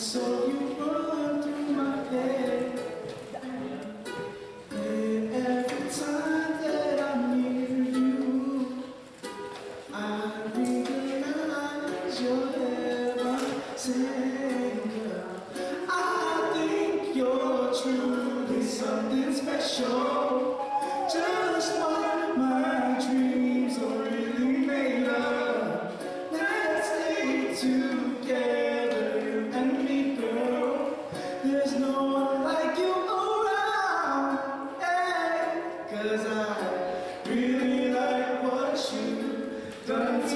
So you run through my head. And every time that I'm near you, I realize you're heaven girl. I think you're truly something special.